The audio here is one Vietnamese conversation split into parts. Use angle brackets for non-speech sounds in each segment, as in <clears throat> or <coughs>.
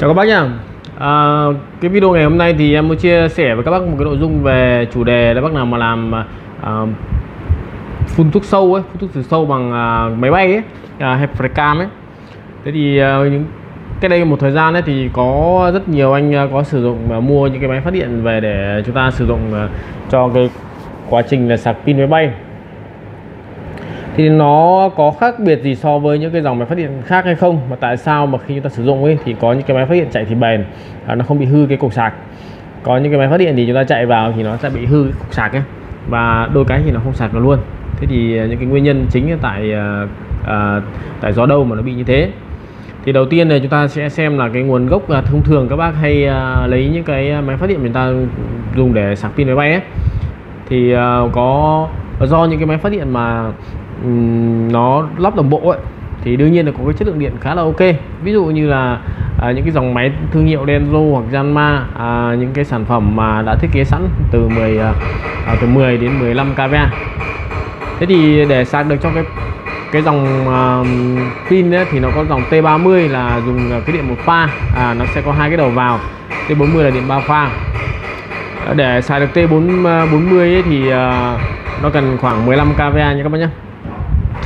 Chào các bác nhá. À, Cái video ngày hôm nay thì em muốn chia sẻ với các bác một cái nội dung về chủ đề là bác nào mà làm à, à phun thuốc sâu ấy, phun thuốc trừ sâu bằng à, máy bay ấy, à, hay flycam ấy. Thế thì à, những cái đây một thời gian ấy thì có rất nhiều anh à, có sử dụng và mua những cái máy phát điện về để chúng ta sử dụng à, cho cái quá trình là sạc pin máy bay thì nó có khác biệt gì so với những cái dòng máy phát điện khác hay không? Và tại sao mà khi chúng ta sử dụng ấy thì có những cái máy phát điện chạy thì bền à, nó không bị hư cái cục sạc? Có những cái máy phát điện thì chúng ta chạy vào thì nó sẽ bị hư cái cục sạc ấy và đôi cái thì nó không sạc nó luôn. Thế thì à, những cái nguyên nhân chính tại à, à, tại gió đâu mà nó bị như thế. Thì đầu tiên này chúng ta sẽ xem là cái nguồn gốc là thông thường các bác hay à, lấy những cái à, máy phát điện chúng ta dùng để sạc pin máy bay ấy. Thì à, có do những cái máy phát điện mà nó lắp đồng bộ ấy thì đương nhiên là có cái chất lượng điện khá là ok. Ví dụ như là à, những cái dòng máy thương hiệu Denso hoặc Janma à, những cái sản phẩm mà đã thiết kế sẵn từ 10 à, à, từ 10 đến 15 kVA thế thì để sạc được cho cái cái dòng uh, pin ấy, thì nó có dòng T30 là dùng cái điện một pha. À, nó sẽ có hai cái đầu vào T40 là điện ba pha. Để xài được T40 à, ấy thì uh, nó cần khoảng 15 kVA nha các bác nhé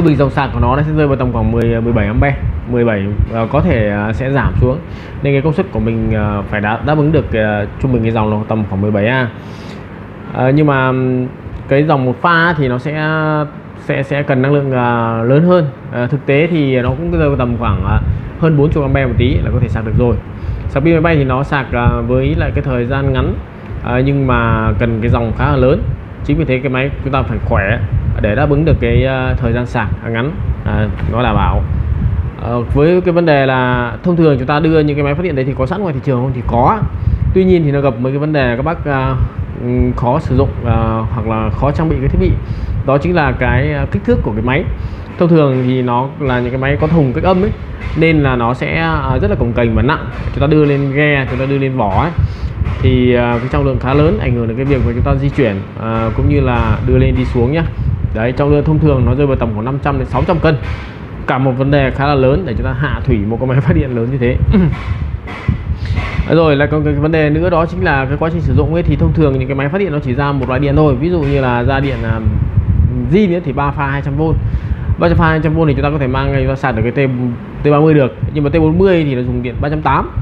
trung bình dòng sạc của nó sẽ rơi vào tầm khoảng 10 17 à, ampe 17 uh, à, có thể uh, sẽ giảm xuống. Nên cái công suất của mình uh, phải đáp, đáp ứng được uh, trung bình cái dòng nó tầm khoảng 17A uh, nhưng mà cái dòng một pha thì nó sẽ sẽ sẽ cần năng lượng uh, lớn hơn. Uh, thực tế thì nó cũng rơi vào tầm khoảng uh, hơn 40 ampe một tí là có thể sạc được rồi. Sạc pin máy bay thì nó sạc uh, với lại cái thời gian ngắn uh, nhưng mà cần cái dòng khá là lớn chính vì thế cái máy chúng ta phải khỏe để đáp ứng được cái ờ, thời gian sạc ngắn à, nó đảm bảo. À, với cái vấn đề là thông thường chúng ta đưa những cái máy phát điện đấy thì có sẵn ngoài thị trường không? Thì có. Tuy nhiên thì nó gặp mấy cái vấn đề các bác à, khó sử dụng à, hoặc là khó trang bị cái thiết bị. Đó chính là cái à, kích thước của cái máy thông thường thì nó là những cái máy có thùng cách âm ấy nên là nó sẽ à, rất là cồng kềnh và nặng. Chúng ta đưa lên ghe chúng ta đưa lên vỏ ấy thì à, cái trọng lượng khá lớn ảnh hưởng đến cái việc mà chúng ta di chuyển à, cũng như là đưa lên đi xuống nhá. Đấy trọng lượng thông thường nó rơi vào tầm khoảng 500 đến 600 cân. Cả một vấn đề khá là lớn để chúng ta hạ thủy một cái máy phát điện lớn như thế. <clears throat> Rồi là còn cái vấn đề nữa đó chính là cái quá trình sử dụng ấy thì thông thường những cái máy phát điện nó chỉ ra một loại điện thôi. Ví dụ như là ra điện là zin thì 3 pha 200V 300 pha 200V thì chúng ta có thể mang chúng ta sạc được cái T T30 được. Nhưng mà T40 thì nó dùng điện 380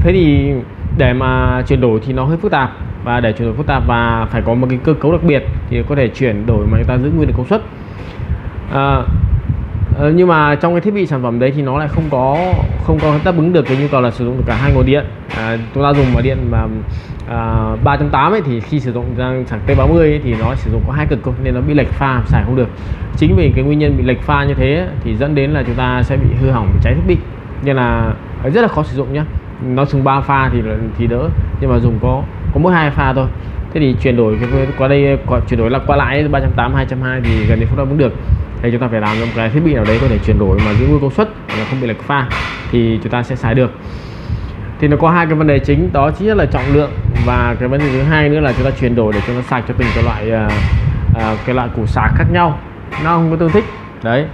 thế thì để mà chuyển đổi thì nó hơi phức tạp. Và để chuyển đổi phức tạp và phải có một cái cơ cấu đặc biệt thì có thể chuyển đổi mà chúng ta giữ nguyên được công suất. À, Ờ, nhưng mà trong cái thiết bị sản phẩm đấy thì nó lại không có không có đáp ứng được cái nhu cầu là sử dụng được cả hai nguồn điện. À, chúng ta dùng mà điện mà à, 380 ấy thì khi sử dụng sang sạc T30 ấy thì nó sử dụng có hai cực thôi nên nó bị lệch pha xài không được. Chính vì cái nguyên nhân bị lệch pha như thế ấy, thì dẫn đến là chúng ta sẽ bị hư hỏng cháy thiết bị. Nên là à, rất là khó sử dụng nhá. Nó dùng 3 pha thì thì đỡ nhưng mà dùng có có mỗi hai pha thôi. Thế thì chuyển đổi cái qua đây qua, chuyển đổi là qua lại 380 220 thì gần như không đáp ứng được thì chúng ta phải làm một cái thiết bị nào đấy có thể chuyển đổi mà giữ nguyên công suất mà không bị lệch pha thì chúng ta sẽ xài được. Thì nó có hai cái vấn đề chính đó chính là trọng lượng và cái vấn đề thứ hai nữa là chúng ta chuyển đổi để chúng ta sạc cho từng cái loại uh, uh, cái loại củ sạc khác nhau. Nó không có tương thích. Đấy.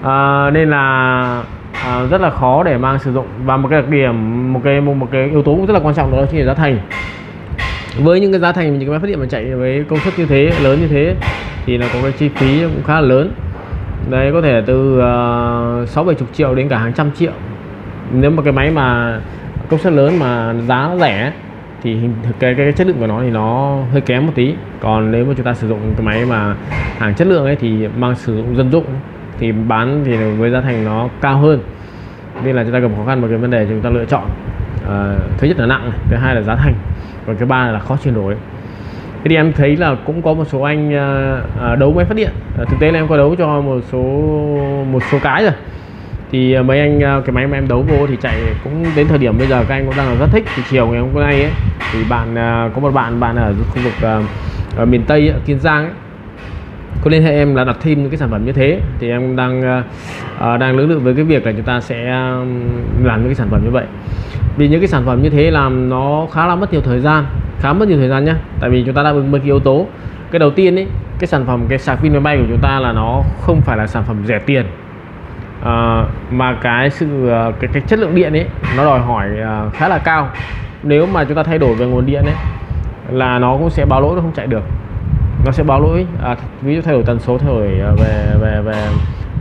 Uh, nên là à, rất là khó để mang sử dụng. Và một cái đặc điểm một cái một, một cái yếu tố cũng rất là quan trọng đó chính là giá thành. Với những cái giá thành những cái máy phát điện mà chạy với công suất như thế lớn như thế thì là có cái chi phí cũng khá là lớn đấy có thể từ ờ, sáu bảy chục triệu đến cả hàng trăm triệu. Nếu mà cái máy mà công suất lớn mà giá nó rẻ thì cái, cái cái chất lượng của nó thì nó hơi kém một tí. Còn nếu mà chúng ta sử dụng cái máy mà hàng chất lượng ấy thì mang sử dụng dân dụng thì bán thì với giá thành nó cao hơn. Nên là chúng ta gặp khó khăn một cái vấn đề chúng ta lựa chọn. À, thứ nhất là nặng thứ hai là giá thành còn thứ ba là khó chuyển đổi thế thì em thấy là cũng có một số anh à, à, đấu máy phát điện à, thực tế là em có đấu cho một số một số cái rồi. Thì mấy anh cái máy mà em đấu vô thì chạy cũng đến thời điểm bây giờ các anh cũng đang là rất thích. Thì chiều ngày hôm nay ấy, thì bạn có một bạn bạn ở khu vực ở miền tây ở kiên giang ấy có liên hệ em là đặt thêm những cái sản phẩm như thế. Thì em đang uh, đang lưỡng lự với cái việc là chúng ta sẽ làm những cái sản phẩm như vậy. Vì những cái sản phẩm như thế làm nó khá là mất nhiều thời gian khá mất nhiều thời gian nhé tại vì chúng ta đáp ứng mấy cái yếu tố. Cái đầu tiên ấy cái sản phẩm cái sạc pin máy bay của chúng ta là nó không phải là sản phẩm rẻ tiền. À, mà cái sự cái, cái chất lượng điện ấy nó đòi hỏi uh, khá là cao. Nếu mà chúng ta thay đổi về nguồn điện ấy là nó cũng sẽ báo lỗi nó không chạy được nó sẽ báo lỗi. À, ví dụ thay đổi tần số thay đổi à, về về về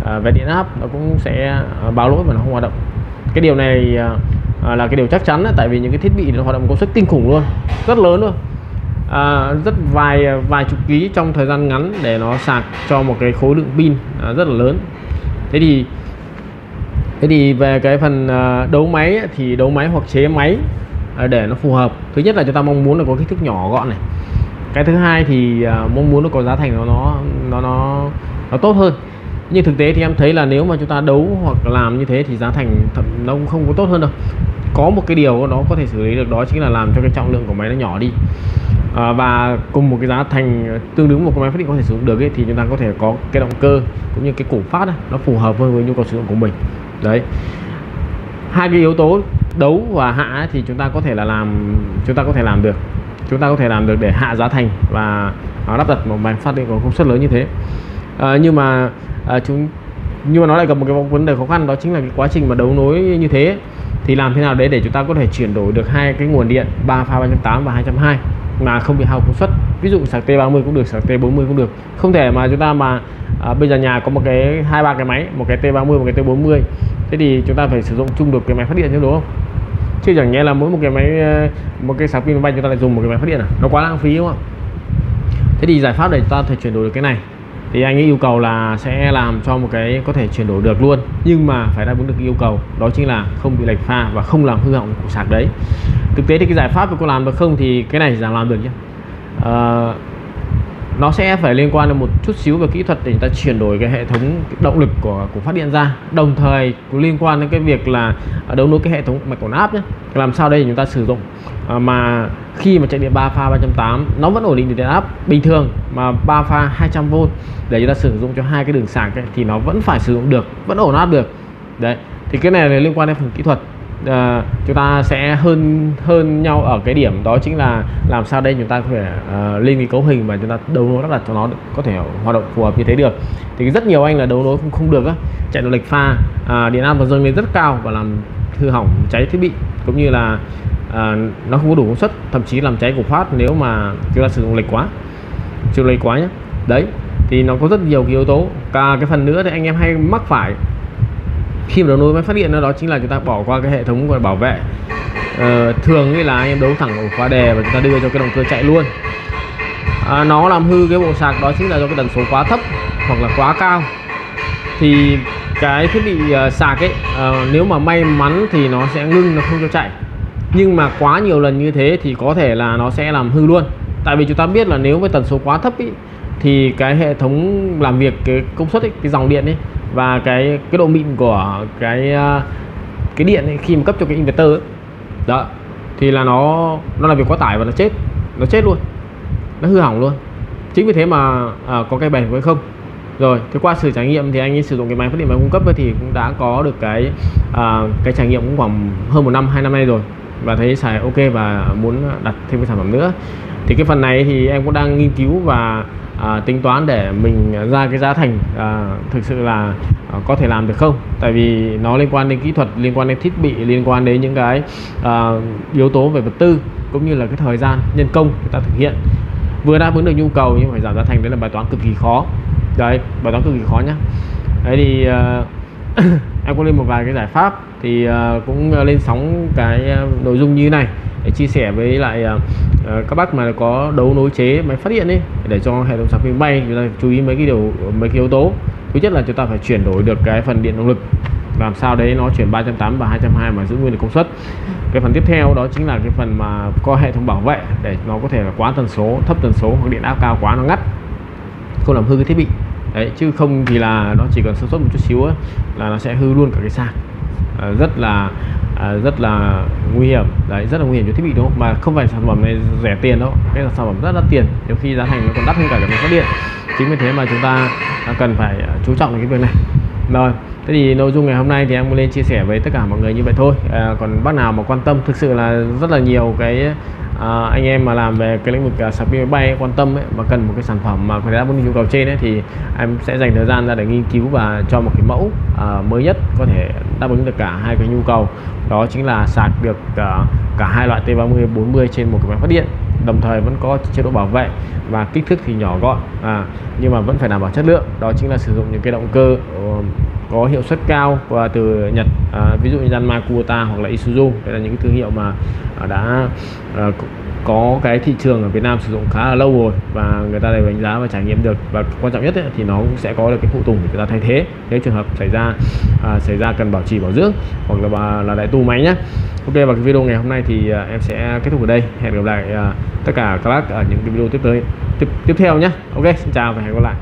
à, về điện áp nó cũng sẽ à, báo lỗi và nó không hoạt động. Cái điều này à, à là cái điều chắc chắn đấy, tại vì những cái thiết bị nó hoạt động công suất kinh khủng luôn rất lớn luôn. À, rất vài vài chục ký trong thời gian ngắn để nó sạc cho một cái khối lượng pin à, rất là lớn. Thế thì thế thì về cái phần à, đấu máy thì đấu máy hoặc chế máy à, để nó phù hợp. Thứ nhất là chúng ta mong muốn là có kích thước nhỏ gọn này cái thứ hai thì uh, mong muốn nó có giá thành nó nó nó nó nó tốt hơn. Nhưng thực tế thì em thấy là nếu mà chúng ta đấu hoặc làm như thế thì giá thành nó cũng không có tốt hơn đâu. Có một cái điều nó có thể xử lý được đó chính là làm cho cái trọng lượng của máy nó nhỏ đi. À, và cùng một cái giá thành tương đương một cái máy phát điện có thể sử dụng được ấy, thì chúng ta có thể có cái động cơ cũng như cái củ phát ấy, nó phù hợp hơn với nhu cầu sử dụng của mình. Đấy. Hai cái yếu tố đấu và hạ thì chúng ta có thể là làm chúng ta có thể làm được chúng ta có thể làm được để hạ giá thành và lắp đặt một máy phát điện có công suất lớn như thế. À, nhưng mà à, chúng nhưng mà nó lại gặp một cái vấn đề khó khăn đó chính là cái quá trình mà đấu nối như thế. Thì làm thế nào đấy để chúng ta có thể chuyển đổi được hai cái nguồn điện 3 pha 380 và 220 mà không bị hao công suất? Ví dụ sạc T30 cũng được sạc T40 cũng được. Không thể mà chúng ta mà à, bây giờ nhà có một cái hai ba cái máy một cái T30 một cái T40 thế thì chúng ta phải sử dụng chung được cái máy phát điện chứ đúng không? Chứ chẳng nhẽ là mỗi một cái máy ờ, một cái sạc pin bay chúng ta lại dùng một cái máy phát điện à? Nó quá lãng phí đúng không thế thì giải pháp để ta thể chuyển đổi được cái này thì anh ấy yêu cầu là sẽ làm cho một cái có thể chuyển đổi được luôn nhưng mà phải đáp ứng được yêu cầu đó chính là không bị lệch pha và không làm hư hỏng cục sạc đấy. Thực tế thì cái giải pháp có làm được không thì cái này giảm làm được nhé à, ờ, nó sẽ phải liên quan đến một chút xíu về kỹ thuật để chúng ta chuyển đổi cái hệ thống động lực của của phát điện ra. Đồng thời cũng liên quan đến cái việc là à, đấu nối cái hệ thống mạch ổn áp nhé làm sao đây chúng ta sử dụng? À, mà khi mà chạy điện 3 pha 380 nó vẫn ổn định được điện áp bình thường mà 3 pha 200V để chúng ta sử dụng cho hai cái đường sạc ấy, thì nó vẫn phải sử dụng được vẫn ổn áp được. Đấy thì cái này là liên quan đến phần kỹ thuật uh, chúng ta sẽ hơn hơn nhau ở cái điểm đó chính là làm sao đây chúng ta có thể uh, lên cái cấu hình và chúng ta đấu nối lắp đặt cho nó có thể hoạt động phù hợp như thế được. Thì rất nhiều anh là đấu nối không không được á chạy độ lệch pha uh, điện áp và dâng lên rất cao và làm hư hỏng cháy thiết bị cũng như là uh, nó không có đủ công suất thậm chí làm cháy cục phát nếu mà chúng ta sử dụng lệch quá sử lệch quá nhé đấy thì nó có rất nhiều cái yếu tố cả cái phần nữa thì anh em hay mắc phải khi mà đấu nối mới phát điện đó chính là chúng ta bỏ qua cái hệ thống gọi bảo vệ. Ờ, thường như là anh em đấu thẳng ở khóa đè và chúng ta đưa cho cái động cơ chạy luôn. À, nó làm hư cái bộ sạc đó chính là do cái tần số quá thấp hoặc là quá cao. Thì cái thiết bị uh, sạc ấy uh, nếu mà may mắn thì nó sẽ ngưng nó không cho chạy. Nhưng mà quá nhiều lần như thế thì có thể là nó sẽ làm hư luôn. Tại vì chúng ta biết là nếu với tần số quá thấp ý, thì cái hệ thống làm việc cái công suất ấy, cái dòng điện ấy và cái cái độ mịn của cái ờ, cái điện ấy, khi mà cấp cho cái inverter ấy, đó thì là nó nó làm việc quá tải và nó chết nó chết luôn nó hư hỏng luôn. Chính vì thế mà à, có cái bền với không. Rồi thế qua sự trải nghiệm thì anh ấy sử dụng cái máy phát điện máy cung cấp thì cũng đã có được cái à, cái trải nghiệm cũng khoảng hơn một năm hai năm nay rồi. Và thấy xài ok và muốn đặt thêm cái sản phẩm nữa thì cái phần này thì em cũng đang nghiên cứu và à, tính toán để mình ra cái giá thành à, thực sự là à, có thể làm được không. Tại vì nó liên quan đến kỹ thuật liên quan đến thiết bị liên quan đến những cái à, yếu tố về vật tư cũng như là cái thời gian nhân công người ta thực hiện. Vừa đáp ứng được nhu cầu nhưng phải giảm giá thành đấy là bài toán cực kỳ khó. Đấy bài toán cực kỳ khó nhá. Đấy thì uh, <coughs> em có lên một vài cái giải pháp thì uh, cũng à, lên sóng cái uh, nội dung như này để chia sẻ với lại uh, Ờ, các bác mà có đấu nối chế máy phát điện ấy để cho hệ thống sạc pin bay chúng ta chú ý mấy cái điều mấy cái yếu tố. Thứ nhất là chúng ta phải chuyển đổi được cái phần điện động lực. Làm sao đấy nó chuyển 380 và 220 mà giữ nguyên được công suất. Cái phần tiếp theo đó chính là cái phần mà có hệ thống bảo vệ để nó có thể là quá tần số thấp tần số hoặc điện áp cao quá nó ngắt. Không làm hư cái thiết bị. Đấy chứ không thì là nó chỉ cần sơ suất một chút xíu ấy, là nó sẽ hư luôn cả cái sạc. À, rất là à, rất là nguy hiểm. Đấy rất là nguy hiểm cho thiết bị đúng không? Mà không phải sản phẩm này rẻ tiền đâu. Cái là sản phẩm rất đắt tiền. Nhiều khi giá thành nó còn đắt hơn cả cái máy phát điện. Chính vì thế mà chúng ta cần phải à, chú trọng đến cái việc này rồi thế thì nội dung ngày hôm nay thì em muốn lên chia sẻ với tất cả mọi người như vậy thôi. À, còn bác nào mà quan tâm thực sự là rất là nhiều cái à, anh em mà làm về cái lĩnh vực à, sạc pin máy bay quan tâm ấy, mà cần một cái sản phẩm mà có thể đáp ứng nhu cầu trên ấy, thì em sẽ dành thời gian ra để nghiên cứu và cho một cái mẫu à, mới nhất có thể đáp ứng được cả hai cái nhu cầu. Đó chính là sạc được à, cả hai loại T30 40 trên một cái máy phát điện đồng thời vẫn có chế độ bảo vệ và kích thước thì nhỏ gọn. À, nhưng mà vẫn phải đảm bảo chất lượng. Đó chính là sử dụng những cái động cơ ờ, có hiệu suất cao và từ Nhật à, ví dụ như Yanmar Kubota hoặc là Isuzu. Đây là những cái thương hiệu mà à, đã à, có cái thị trường ở Việt Nam sử dụng khá là lâu rồi và người ta đều đánh giá và trải nghiệm được. Và quan trọng nhất ấy, thì nó cũng sẽ có được cái phụ tùng để người ta thay thế. Nếu trường hợp xảy ra à, xảy ra cần bảo trì bảo dưỡng hoặc là là đại tu máy nhé Ok và cái video ngày hôm nay thì à, em sẽ kết thúc ở đây. Hẹn gặp lại à, tất cả các bác ở những cái video tiếp tới tiếp tiếp theo nhé Ok xin chào và hẹn gặp lại.